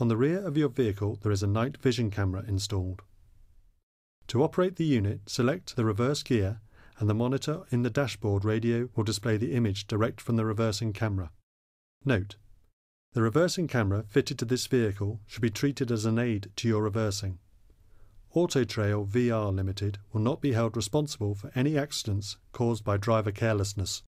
On the rear of your vehicle there is a night vision camera installed. To operate the unit, select the reverse gear and the monitor in the dashboard radio will display the image direct from the reversing camera. Note: The reversing camera fitted to this vehicle should be treated as an aid to your reversing. AutoTrail VR Limited will not be held responsible for any accidents caused by driver carelessness.